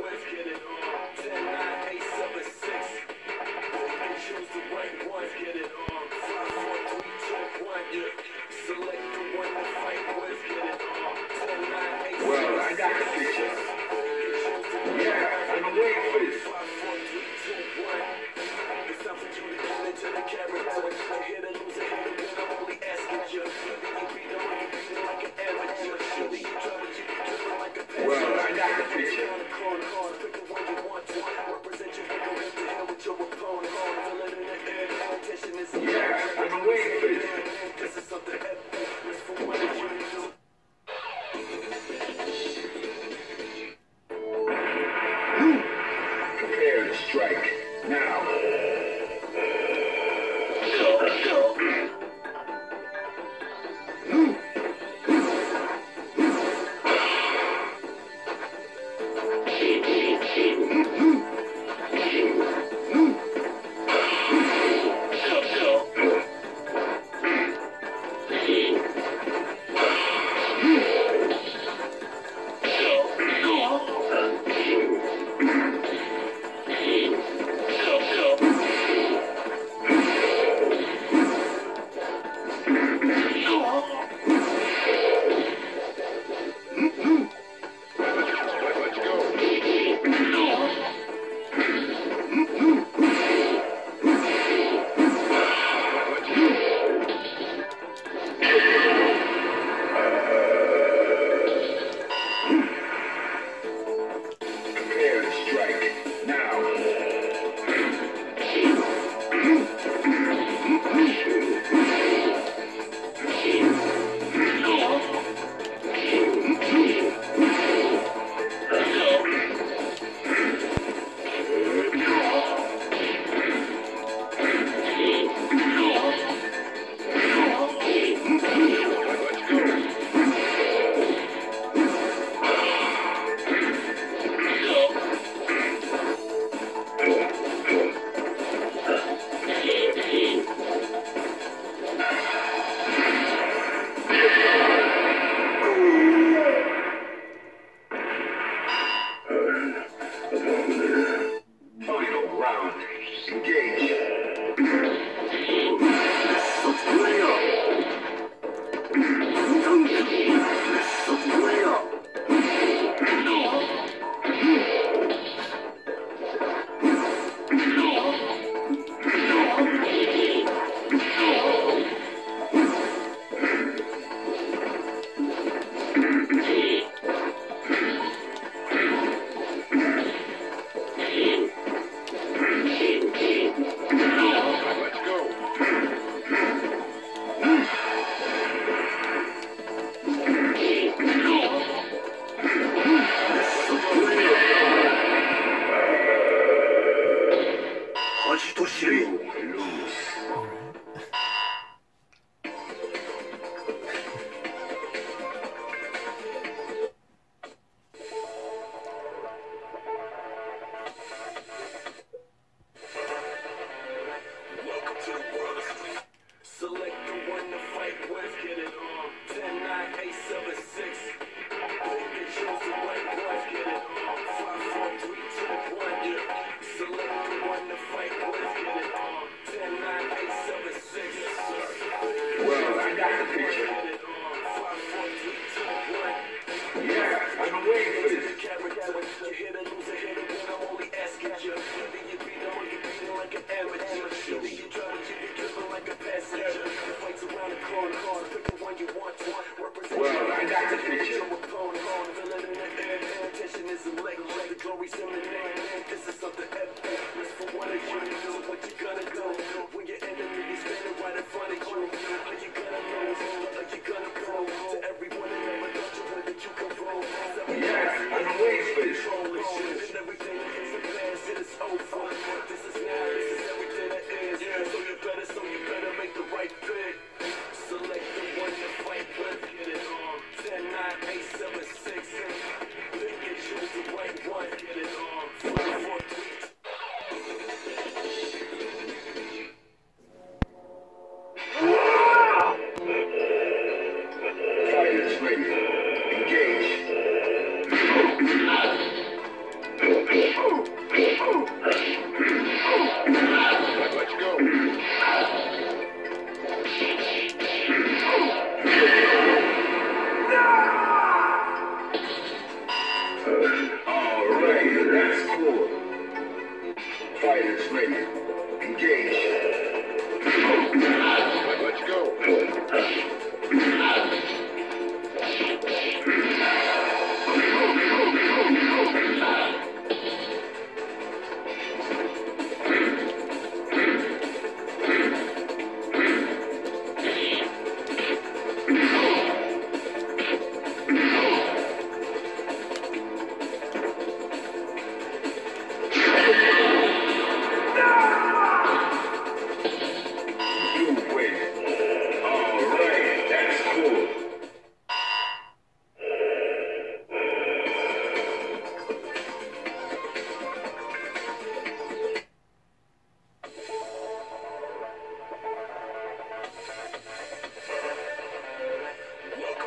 West, get it on. Radio.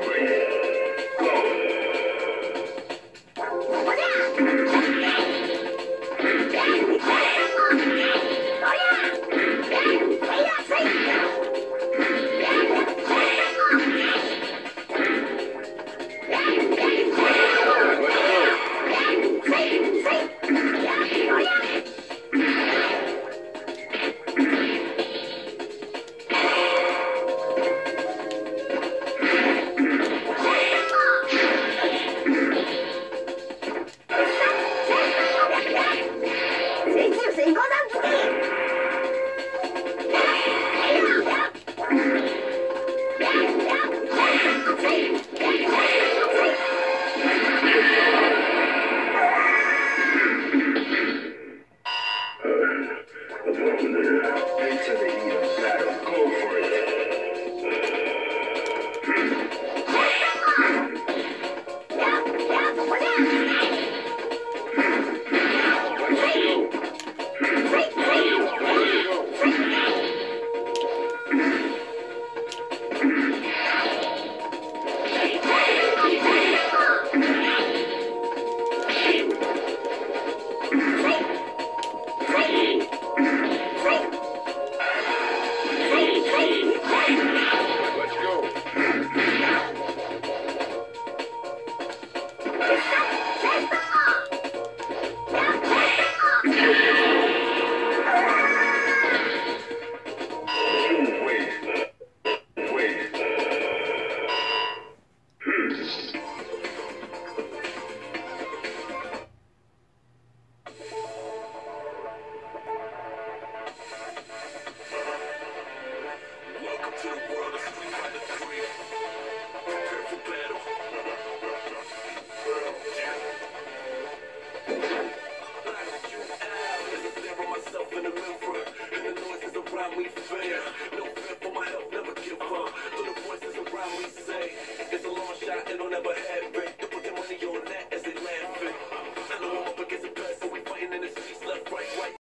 Thank you.